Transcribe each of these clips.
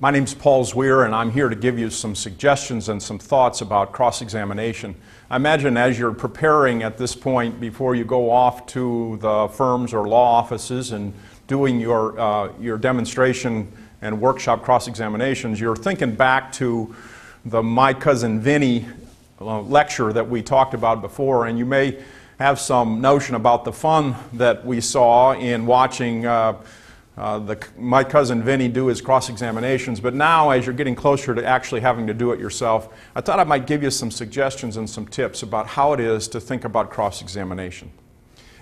My name is Paul Zwier, and I'm here to give you some suggestions and some thoughts about cross examination. I imagine as you're preparing at this point before you go off to the firms or law offices and doing your, uh, your demonstration and workshop cross examinations, you're thinking back to the My Cousin Vinny uh, lecture that we talked about before, and you may have some notion about the fun that we saw in watching. Uh, uh, the, my cousin Vinny do his cross examinations, but now as you're getting closer to actually having to do it yourself, I thought I might give you some suggestions and some tips about how it is to think about cross examination.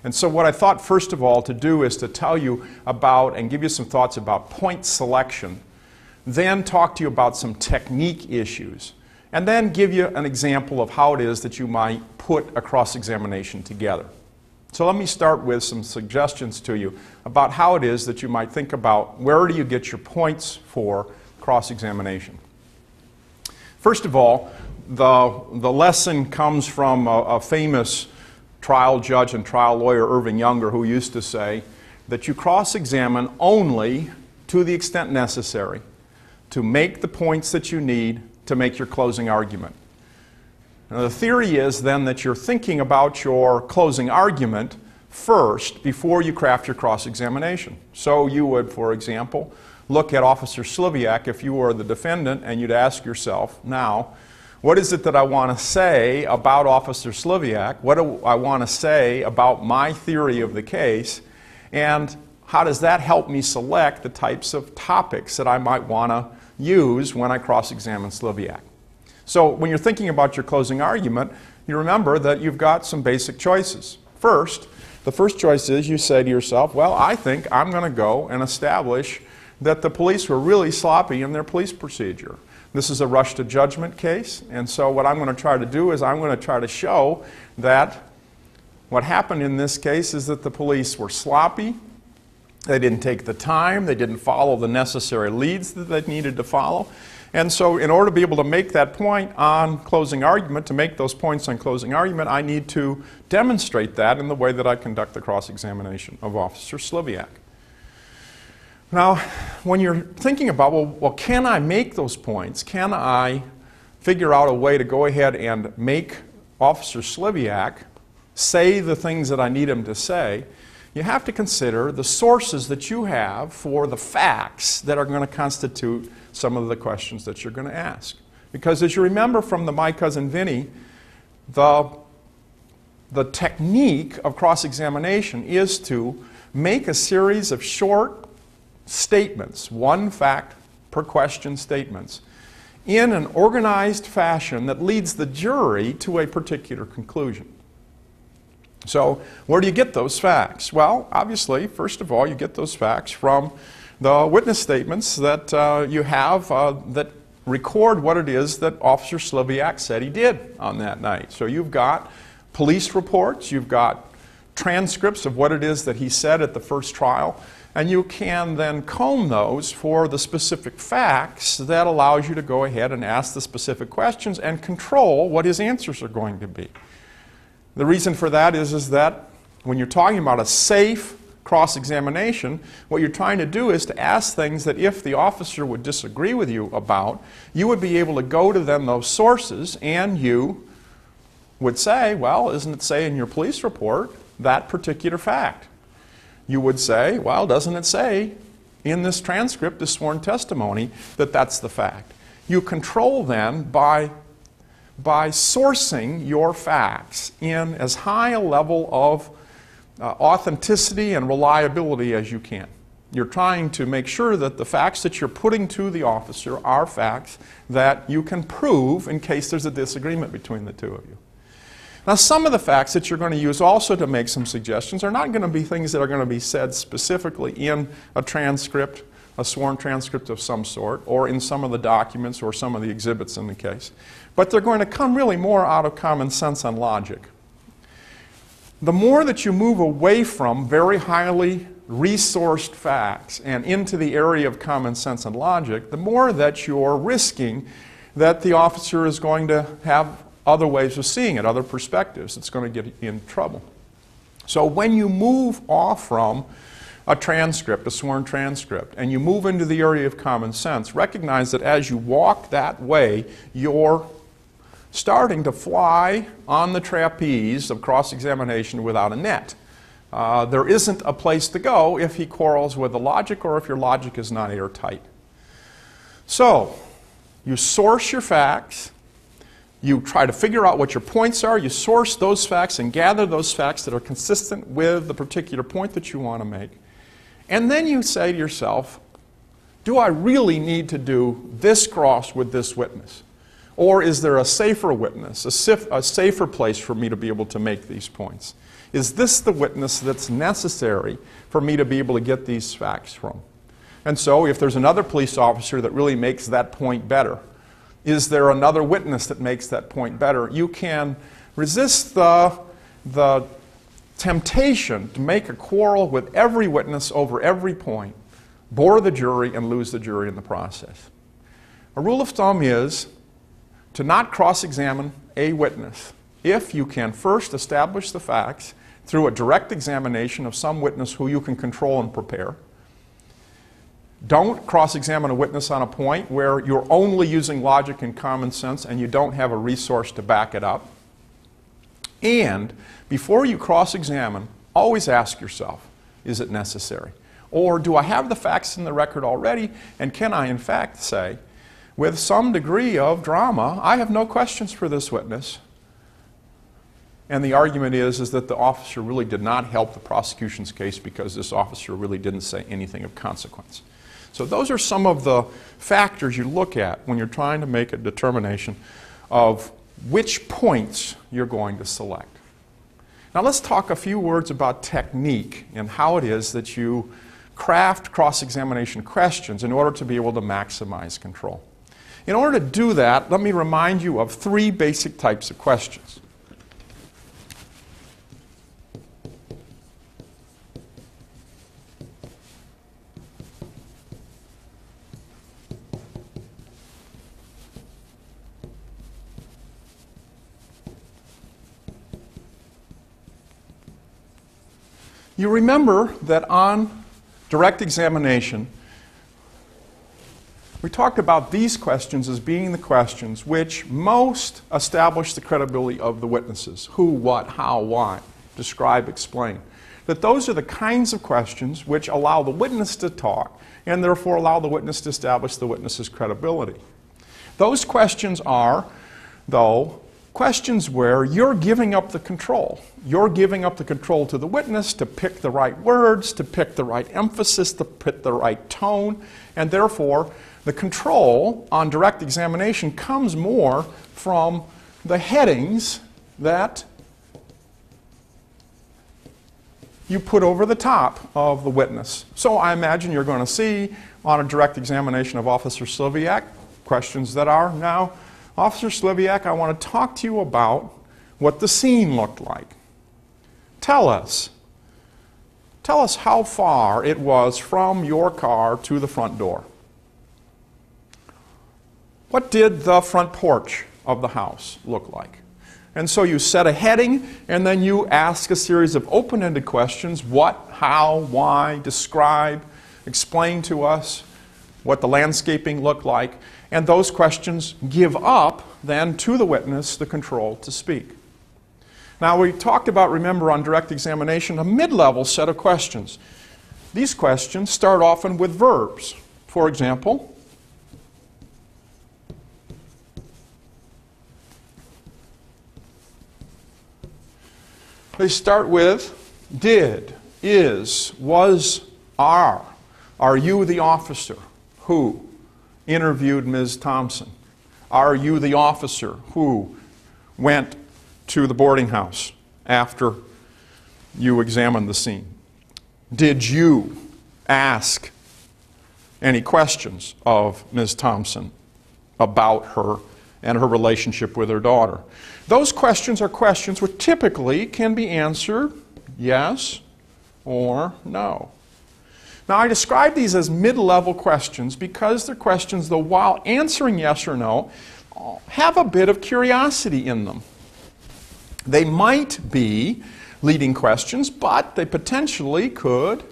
And so, what I thought first of all to do is to tell you about and give you some thoughts about point selection, then talk to you about some technique issues, and then give you an example of how it is that you might put a cross examination together. So let me start with some suggestions to you about how it is that you might think about where do you get your points for cross-examination. First of all, the, the lesson comes from a, a famous trial judge and trial lawyer, Irving Younger, who used to say that you cross-examine only to the extent necessary to make the points that you need to make your closing argument. Now, the theory is then that you're thinking about your closing argument first before you craft your cross examination. So you would, for example, look at Officer Sliviak if you were the defendant and you'd ask yourself, now, what is it that I want to say about Officer Sliviak? What do I want to say about my theory of the case? And how does that help me select the types of topics that I might want to use when I cross examine Sliviak? So when you're thinking about your closing argument, you remember that you've got some basic choices. First, the first choice is you say to yourself, well, I think I'm going to go and establish that the police were really sloppy in their police procedure. This is a rush to judgment case, and so what I'm going to try to do is I'm going to try to show that what happened in this case is that the police were sloppy, they didn't take the time, they didn't follow the necessary leads that they needed to follow, and so, in order to be able to make that point on closing argument, to make those points on closing argument, I need to demonstrate that in the way that I conduct the cross examination of Officer Sliviak. Now, when you're thinking about, well, well, can I make those points? Can I figure out a way to go ahead and make Officer Sliviak say the things that I need him to say? You have to consider the sources that you have for the facts that are going to constitute some of the questions that you're going to ask. Because as you remember from the My Cousin Vinny, the, the technique of cross examination is to make a series of short statements, one fact per question statements, in an organized fashion that leads the jury to a particular conclusion. So, where do you get those facts? Well, obviously, first of all, you get those facts from the witness statements that uh, you have uh, that record what it is that Officer Sliviak said he did on that night. So you've got police reports, you've got transcripts of what it is that he said at the first trial, and you can then comb those for the specific facts that allows you to go ahead and ask the specific questions and control what his answers are going to be. The reason for that is, is that when you're talking about a safe cross examination, what you're trying to do is to ask things that if the officer would disagree with you about, you would be able to go to them those sources and you would say, well, isn't it say in your police report that particular fact? You would say, well, doesn't it say in this transcript, this sworn testimony, that that's the fact? You control then by by sourcing your facts in as high a level of uh, authenticity and reliability as you can. You're trying to make sure that the facts that you're putting to the officer are facts that you can prove in case there's a disagreement between the two of you. Now, some of the facts that you're going to use also to make some suggestions are not going to be things that are going to be said specifically in a transcript, a sworn transcript of some sort, or in some of the documents or some of the exhibits in the case. But they're going to come really more out of common sense and logic the more that you move away from very highly resourced facts and into the area of common sense and logic, the more that you're risking that the officer is going to have other ways of seeing it, other perspectives. It's going to get in trouble. So when you move off from a transcript, a sworn transcript, and you move into the area of common sense, recognize that as you walk that way, you're starting to fly on the trapeze of cross examination without a net. Uh, there isn't a place to go if he quarrels with the logic or if your logic is not airtight. So, you source your facts, you try to figure out what your points are, you source those facts and gather those facts that are consistent with the particular point that you want to make. And then you say to yourself, do I really need to do this cross with this witness? Or is there a safer witness, a, sif- a safer place for me to be able to make these points? Is this the witness that's necessary for me to be able to get these facts from? And so, if there's another police officer that really makes that point better, is there another witness that makes that point better? You can resist the, the temptation to make a quarrel with every witness over every point, bore the jury, and lose the jury in the process. A rule of thumb is to not cross examine a witness if you can first establish the facts through a direct examination of some witness who you can control and prepare don't cross examine a witness on a point where you're only using logic and common sense and you don't have a resource to back it up. And before you cross examine, always ask yourself is it necessary? Or do I have the facts in the record already? And can I, in fact, say, with some degree of drama, I have no questions for this witness? And the argument is, is that the officer really did not help the prosecution's case because this officer really didn't say anything of consequence. So those are some of the factors you look at when you're trying to make a determination of which points you're going to select. Now let's talk a few words about technique and how it is that you craft cross-examination questions in order to be able to maximize control. In order to do that, let me remind you of three basic types of questions. You remember that on direct examination, we talked about these questions as being the questions which most establish the credibility of the witnesses who, what, how, why, describe, explain. That those are the kinds of questions which allow the witness to talk and therefore allow the witness to establish the witness's credibility. Those questions are, though, questions where you're giving up the control. You're giving up the control to the witness to pick the right words, to pick the right emphasis, to pick the right tone, and therefore the control on direct examination comes more from the headings that you put over the top of the witness. So I imagine you're going to see on a direct examination of Officer Sliviak questions that are now Officer Sliviak, I want to talk to you about what the scene looked like. Tell us. Tell us how far it was from your car to the front door. What did the front porch of the house look like? And so you set a heading and then you ask a series of open ended questions what, how, why, describe, explain to us what the landscaping looked like. And those questions give up then to the witness the control to speak. Now, we talked about, remember, on direct examination, a mid level set of questions. These questions start often with verbs. For example, they start with did, is, was, are. Are you the officer? Who? interviewed Ms. Thompson? Are you the officer who went to the boarding house after you examined the scene? Did you ask any questions of Ms. Thompson about her and her relationship with her daughter? Those questions are questions which typically can be answered yes or no. Now, I describe these as mid level questions because they're questions that, while answering yes or no, have a bit of curiosity in them. They might be leading questions, but they potentially could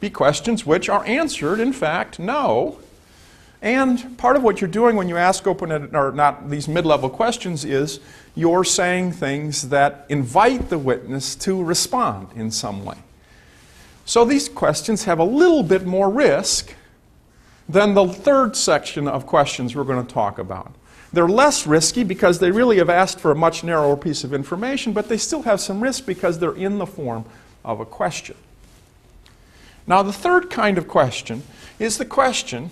be questions which are answered, in fact, no. And part of what you're doing when you ask open or not these mid-level questions is you're saying things that invite the witness to respond in some way. So these questions have a little bit more risk than the third section of questions we're going to talk about. They're less risky because they really have asked for a much narrower piece of information, but they still have some risk because they're in the form of a question. Now, the third kind of question is the question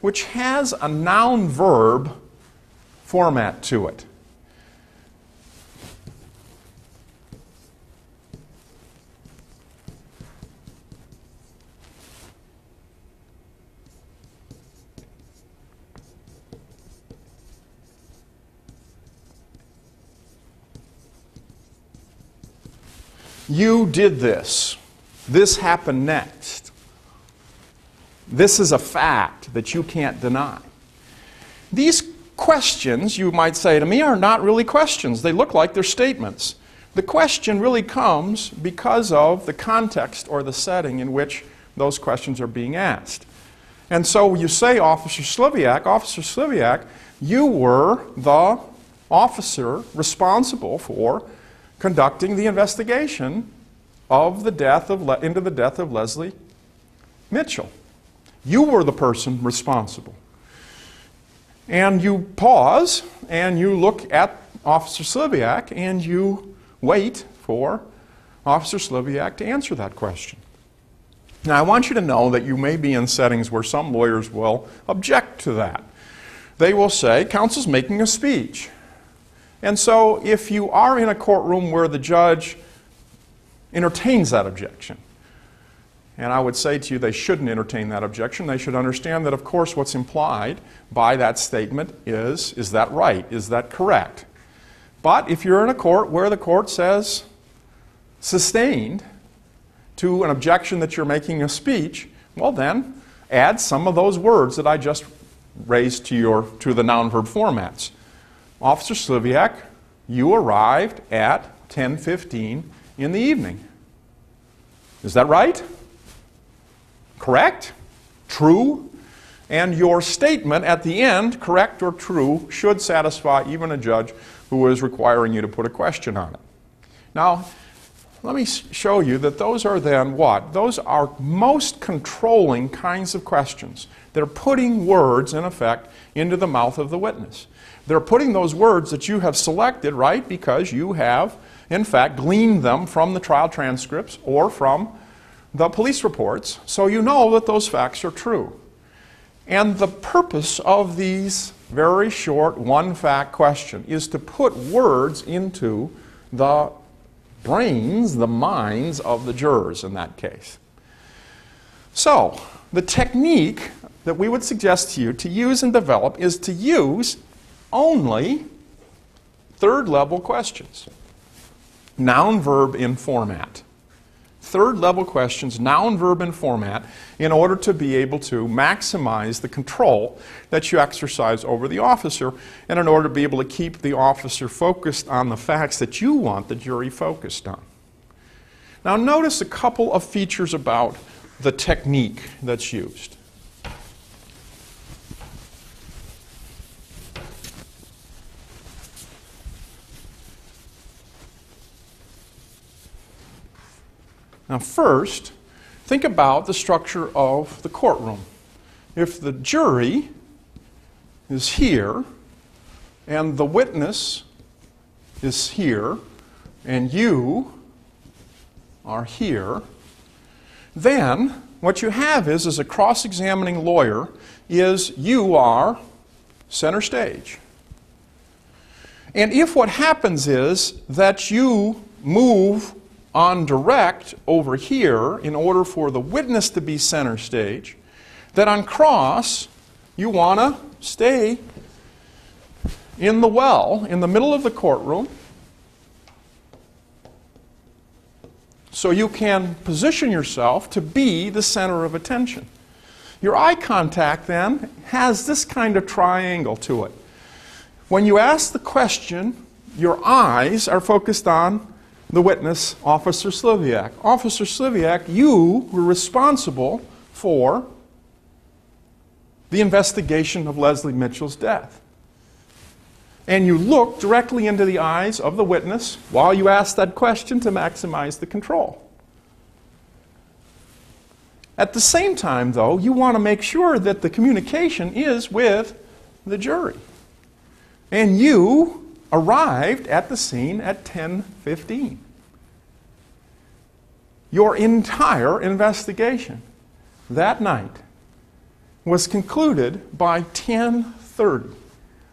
which has a noun verb format to it. You did this. This happened next. This is a fact that you can't deny. These questions, you might say to me, are not really questions. They look like they're statements. The question really comes because of the context or the setting in which those questions are being asked. And so you say, Officer Sliviak, Officer Sliviak, you were the officer responsible for conducting the investigation of the death of Le- into the death of Leslie Mitchell. You were the person responsible. And you pause and you look at Officer Sliviak and you wait for Officer Sliviak to answer that question. Now, I want you to know that you may be in settings where some lawyers will object to that. They will say, counsel's making a speech. And so, if you are in a courtroom where the judge entertains that objection, and I would say to you, they shouldn't entertain that objection. They should understand that, of course, what's implied by that statement is is that right? Is that correct? But if you're in a court where the court says sustained to an objection that you're making a speech, well, then add some of those words that I just raised to, your, to the noun verb formats. Officer Sliviak, you arrived at 10:15 in the evening. Is that right? Correct? True? And your statement at the end, correct or true, should satisfy even a judge who is requiring you to put a question on it. Now, let me show you that those are then what? Those are most controlling kinds of questions. They're putting words, in effect, into the mouth of the witness. They're putting those words that you have selected, right, because you have, in fact, gleaned them from the trial transcripts or from the police reports, so you know that those facts are true. And the purpose of these very short one fact question is to put words into the brains, the minds of the jurors in that case. So, the technique that we would suggest to you to use and develop is to use only third level questions. Noun verb in format. Third level questions, noun verb in format, in order to be able to maximize the control that you exercise over the officer and in order to be able to keep the officer focused on the facts that you want the jury focused on. Now, notice a couple of features about the technique that's used. Now, first, think about the structure of the courtroom. If the jury is here, and the witness is here, and you are here, then what you have is, as a cross examining lawyer, is you are center stage. And if what happens is that you move on direct over here in order for the witness to be center stage, that on cross, you want to stay in the well, in the middle of the courtroom, so you can position yourself to be the center of attention. Your eye contact then has this kind of triangle to it. When you ask the question, your eyes are focused on the witness, Officer Sliviak. Officer Sliviak, you were responsible for the investigation of Leslie Mitchell's death. And you looked directly into the eyes of the witness while you asked that question to maximize the control. At the same time, though, you want to make sure that the communication is with the jury. And you arrived at the scene at 10:15. Your entire investigation that night was concluded by 10:30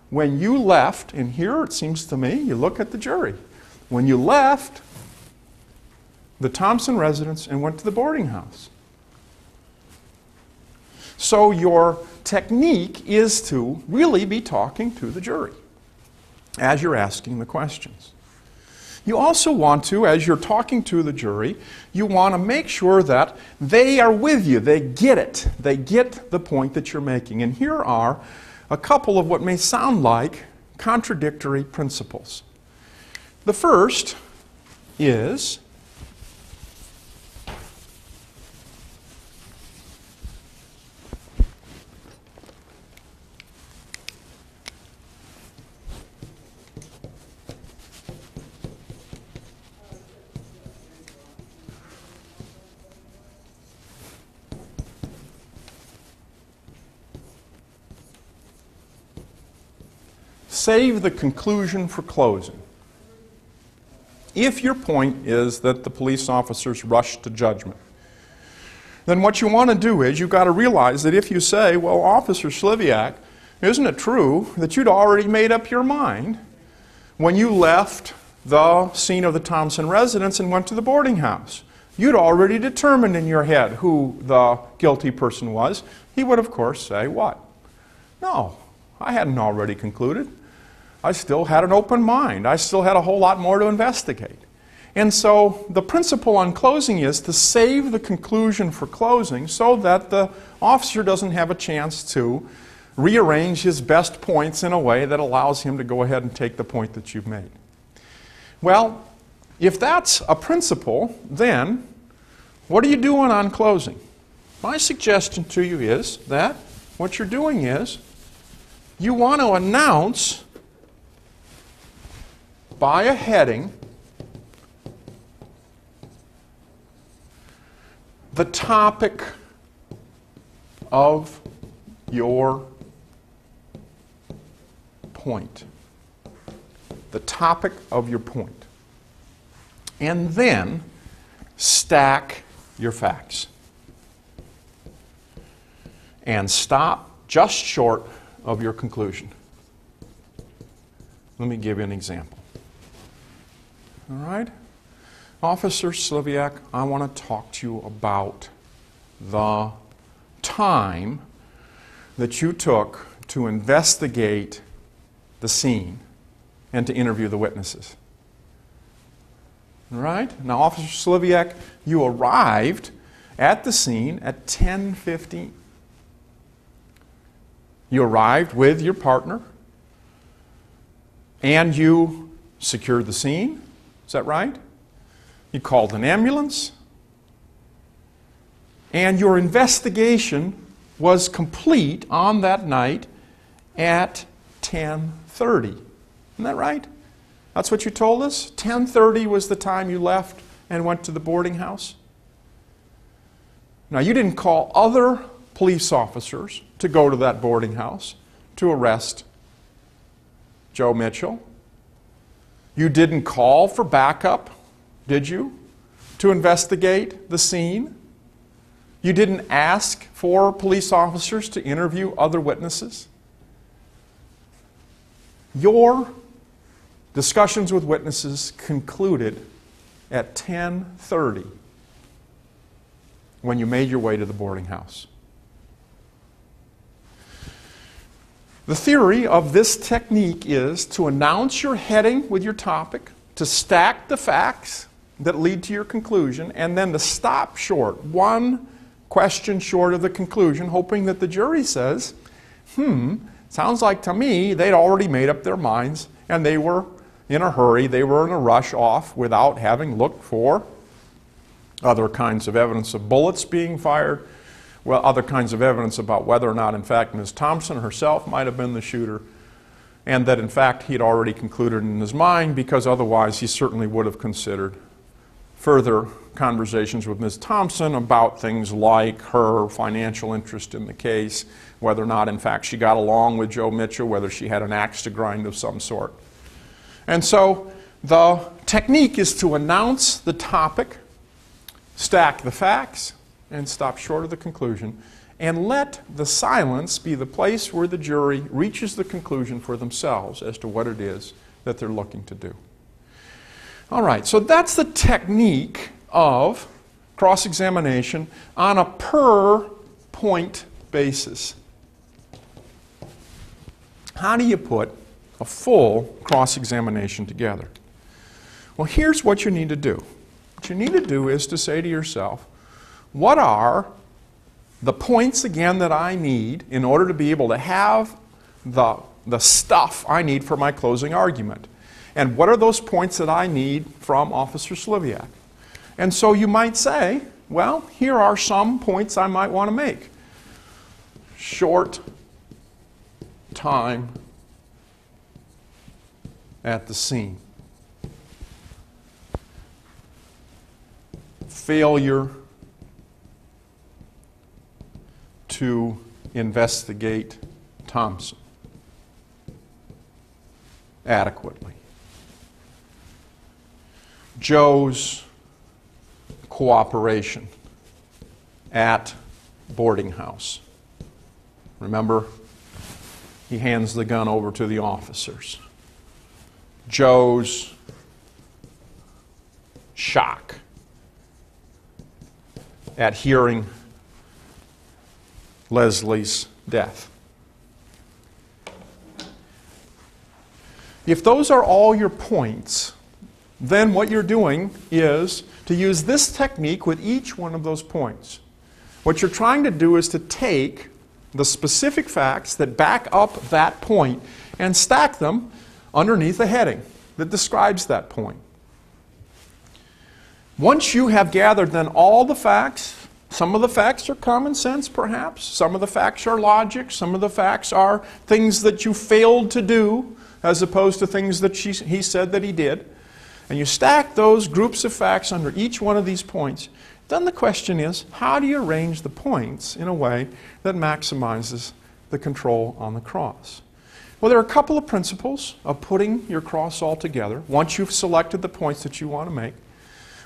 when you left and here it seems to me you look at the jury. When you left the Thompson residence and went to the boarding house. So your technique is to really be talking to the jury as you're asking the questions. You also want to, as you're talking to the jury, you want to make sure that they are with you. They get it. They get the point that you're making. And here are a couple of what may sound like contradictory principles. The first is save the conclusion for closing. If your point is that the police officers rushed to judgment, then what you want to do is you've got to realize that if you say, well, Officer Sliviak, isn't it true that you'd already made up your mind when you left the scene of the Thompson residence and went to the boarding house? You'd already determined in your head who the guilty person was. He would, of course, say, What? No, I hadn't already concluded. I still had an open mind. I still had a whole lot more to investigate. And so the principle on closing is to save the conclusion for closing so that the officer doesn't have a chance to rearrange his best points in a way that allows him to go ahead and take the point that you've made. Well, if that's a principle, then what are you doing on closing? My suggestion to you is that what you're doing is you want to announce by a heading the topic of your point. The topic of your point. And then stack your facts. And stop just short of your conclusion. Let me give you an example. All right? Officer Sliviak, I want to talk to you about the time that you took to investigate the scene and to interview the witnesses. All right? Now, Officer Sliviak, you arrived at the scene at 10:15. You arrived with your partner and you secured the scene is that right? You called an ambulance. And your investigation was complete on that night at 10:30. Isn't that right? That's what you told us? 10:30 was the time you left and went to the boarding house. Now you didn't call other police officers to go to that boarding house to arrest Joe Mitchell. You didn't call for backup, did you, to investigate the scene? You didn't ask for police officers to interview other witnesses? Your discussions with witnesses concluded at 10:30 when you made your way to the boarding house. The theory of this technique is to announce your heading with your topic, to stack the facts that lead to your conclusion, and then to stop short, one question short of the conclusion, hoping that the jury says, hmm, sounds like to me they'd already made up their minds and they were in a hurry. They were in a rush off without having looked for other kinds of evidence of bullets being fired, well, other kinds of evidence about whether or not, in fact, Ms. Thompson herself might have been the shooter, and that, in fact, he'd already concluded in his mind because otherwise he certainly would have considered further conversations with Ms. Thompson about things like her financial interest in the case, whether or not, in fact, she got along with Joe Mitchell, whether she had an axe to grind of some sort. And so the technique is to announce the topic, stack the facts, and stop short of the conclusion, and let the silence be the place where the jury reaches the conclusion for themselves as to what it is that they're looking to do. All right, so that's the technique of cross examination on a per point basis. How do you put a full cross examination together? Well, here's what you need to do. What you need to do is to say to yourself, what are the points again that I need in order to be able to have the, the stuff I need for my closing argument? And what are those points that I need from Officer Sliviak? And so you might say, well, here are some points I might want to make. Short time at the scene. Failure to investigate Thompson adequately. Joe's cooperation at boarding house. Remember, he hands the gun over to the officers. Joe's shock at hearing Leslie's death. If those are all your points, then what you're doing is to use this technique with each one of those points. What you're trying to do is to take the specific facts that back up that point and stack them underneath a heading that describes that point. Once you have gathered then all the facts, some of the facts are common sense perhaps, some of the facts are logic, some of the facts are things that you failed to do as opposed to things that she, he said that he did and you stack those groups of facts under each one of these points, then the question is how do you arrange the points in a way that maximizes the control on the cross? Well, there are a couple of principles of putting your cross all together once you've selected the points that you want to make.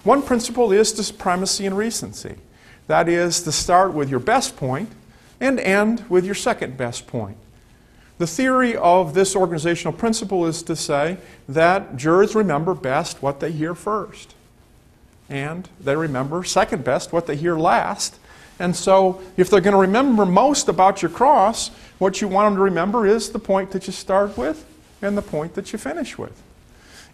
One principle is this primacy and recency. That is to start with your best point and end with your second best point. The theory of this organizational principle is to say that jurors remember best what they hear first. And they remember second best what they hear last. And so, if they're going to remember most about your cross, what you want them to remember is the point that you start with and the point that you finish with.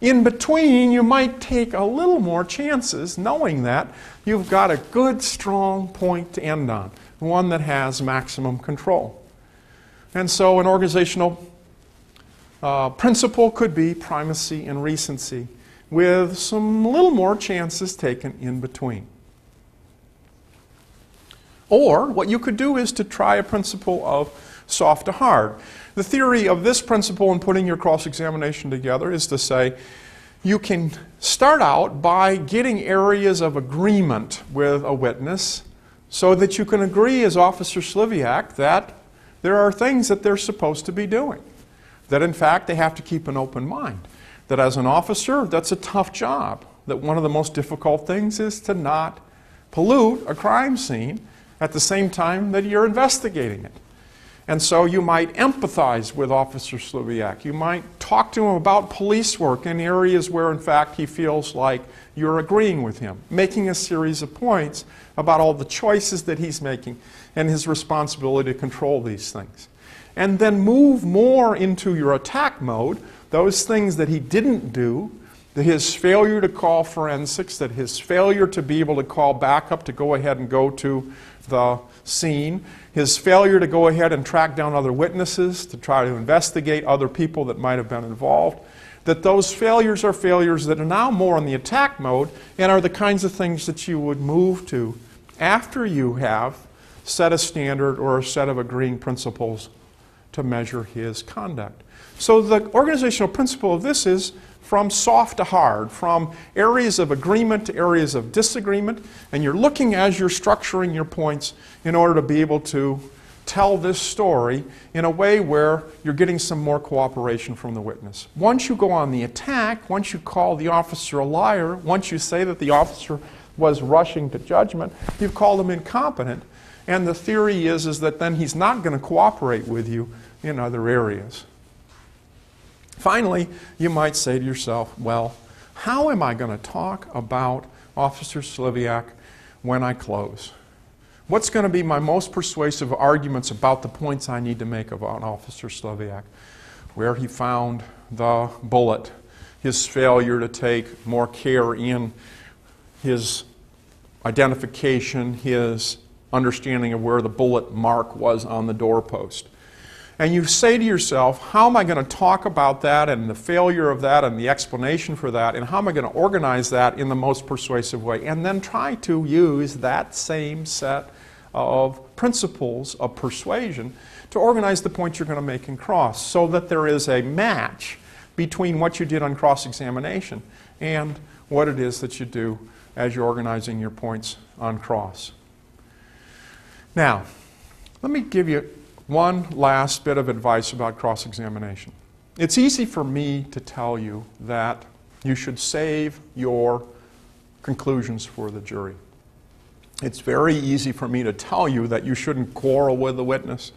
In between, you might take a little more chances knowing that you've got a good, strong point to end on, one that has maximum control. And so an organizational uh, principle could be primacy and recency, with some little more chances taken in between. Or what you could do is to try a principle of soft to hard. The theory of this principle in putting your cross examination together is to say you can start out by getting areas of agreement with a witness so that you can agree as Officer Sliviak that there are things that they're supposed to be doing. That in fact they have to keep an open mind. That as an officer, that's a tough job. That one of the most difficult things is to not pollute a crime scene at the same time that you're investigating it. And so you might empathize with Officer Sliviak. You might talk to him about police work in areas where, in fact, he feels like you're agreeing with him, making a series of points about all the choices that he's making and his responsibility to control these things. And then move more into your attack mode, those things that he didn't do, that his failure to call forensics, that his failure to be able to call backup to go ahead and go to the scene, his failure to go ahead and track down other witnesses, to try to investigate other people that might have been involved, that those failures are failures that are now more in the attack mode and are the kinds of things that you would move to after you have set a standard or a set of agreeing principles to measure his conduct. So the organizational principle of this is from soft to hard, from areas of agreement to areas of disagreement, and you're looking as you're structuring your points in order to be able to tell this story in a way where you're getting some more cooperation from the witness. Once you go on the attack, once you call the officer a liar, once you say that the officer was rushing to judgment, you've called him incompetent. And the theory is, is that then he's not going to cooperate with you in other areas. Finally, you might say to yourself, well, how am I going to talk about Officer Sliviak when I close? What's going to be my most persuasive arguments about the points I need to make about Officer Sliviak? Where he found the bullet, his failure to take more care in his identification, his understanding of where the bullet mark was on the doorpost and you say to yourself, how am I going to talk about that and the failure of that and the explanation for that, and how am I going to organize that in the most persuasive way? And then try to use that same set of principles of persuasion to organize the points you're going to make in cross so that there is a match between what you did on cross examination and what it is that you do as you're organizing your points on cross. Now, let me give you one last bit of advice about cross examination. It's easy for me to tell you that you should save your conclusions for the jury. It's very easy for me to tell you that you shouldn't quarrel with the witness,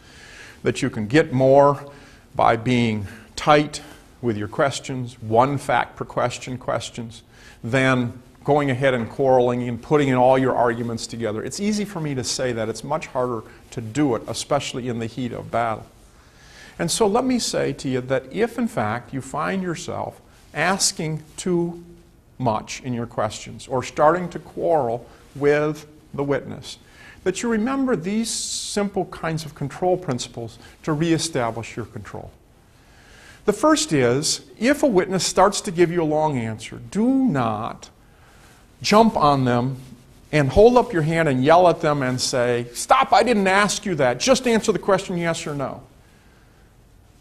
that you can get more by being tight with your questions, one fact per question questions, than going ahead and quarreling and putting in all your arguments together. It's easy for me to say that. It's much harder to do it, especially in the heat of battle. And so let me say to you that if, in fact, you find yourself asking too much in your questions or starting to quarrel with the witness, that you remember these simple kinds of control principles to reestablish your control. The first is if a witness starts to give you a long answer, do not jump on them and hold up your hand and yell at them and say, Stop, I didn't ask you that. Just answer the question yes or no.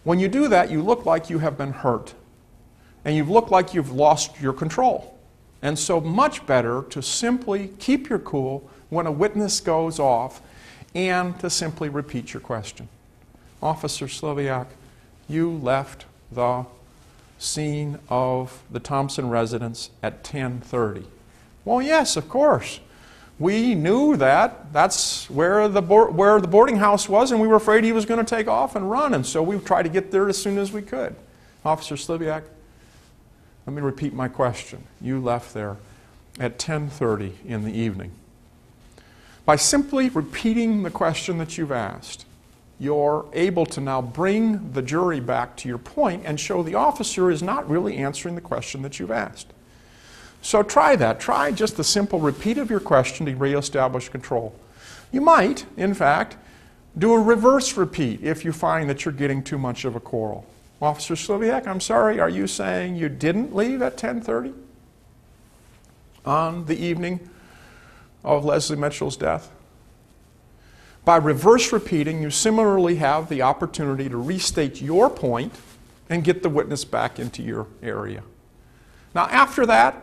When you do that, you look like you have been hurt and you look like you've lost your control. And so, much better to simply keep your cool when a witness goes off and to simply repeat your question. Officer Sliviak, you left the scene of the Thompson residence at 1030. Well, yes, of course. We knew that. That's where the, where the boarding house was, and we were afraid he was going to take off and run, and so we tried to get there as soon as we could. Officer Sliviak, let me repeat my question. You left there at 10:30 in the evening. By simply repeating the question that you've asked, you're able to now bring the jury back to your point and show the officer is not really answering the question that you've asked. So try that. Try just the simple repeat of your question to reestablish control. You might, in fact, do a reverse repeat if you find that you're getting too much of a quarrel. Officer Sliviak, I'm sorry, are you saying you didn't leave at 10:30 on the evening of Leslie Mitchell's death? By reverse repeating, you similarly have the opportunity to restate your point and get the witness back into your area. Now, after that,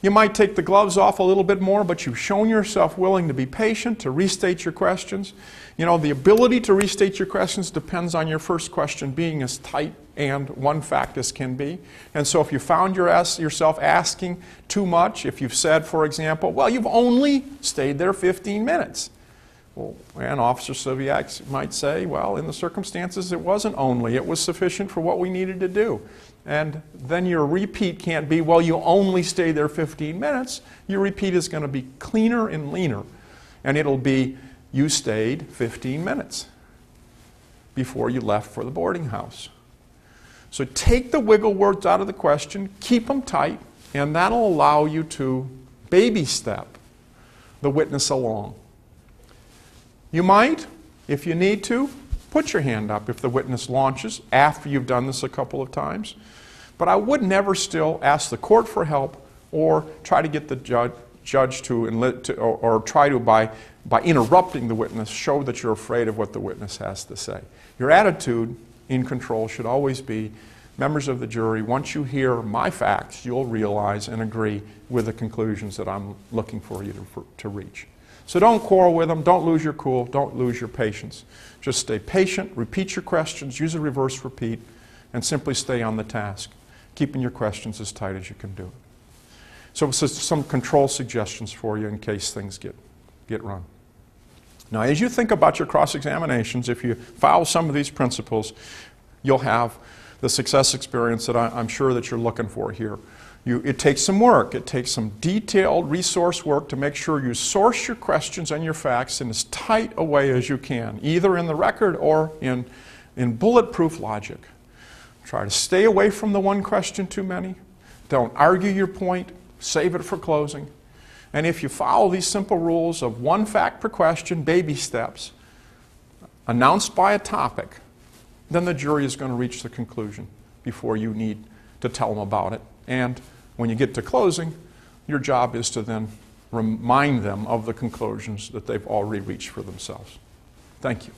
you might take the gloves off a little bit more, but you've shown yourself willing to be patient, to restate your questions. You know, the ability to restate your questions depends on your first question being as tight and one fact as can be. And so if you found your yourself asking too much, if you've said, for example, well, you've only stayed there 15 minutes. Well, and Officer Sliviak might say, well, in the circumstances, it wasn't only, it was sufficient for what we needed to do. And then your repeat can't be, well, you only stay there 15 minutes. Your repeat is going to be cleaner and leaner. And it'll be, you stayed 15 minutes before you left for the boarding house. So take the wiggle words out of the question, keep them tight, and that'll allow you to baby step the witness along. You might, if you need to, put your hand up if the witness launches after you've done this a couple of times. But I would never still ask the court for help or try to get the judge, judge to, enli- to or, or try to, by, by interrupting the witness, show that you're afraid of what the witness has to say. Your attitude in control should always be members of the jury, once you hear my facts, you'll realize and agree with the conclusions that I'm looking for you to, for, to reach. So don't quarrel with them, don't lose your cool, don't lose your patience. Just stay patient, repeat your questions, use a reverse repeat, and simply stay on the task, keeping your questions as tight as you can do it. So, so some control suggestions for you in case things get, get run. Now, as you think about your cross examinations, if you follow some of these principles, you'll have the success experience that I, am sure that you're looking for here. You, it takes some work. It takes some detailed resource work to make sure you source your questions and your facts in as tight a way as you can, either in the record or in, in bulletproof logic. Try to stay away from the one question too many. Don't argue your point. Save it for closing. And if you follow these simple rules of one fact per question, baby steps, announced by a topic, then the jury is going to reach the conclusion before you need to tell them about it. And when you get to closing, your job is to then remind them of the conclusions that they've already reached for themselves. Thank you.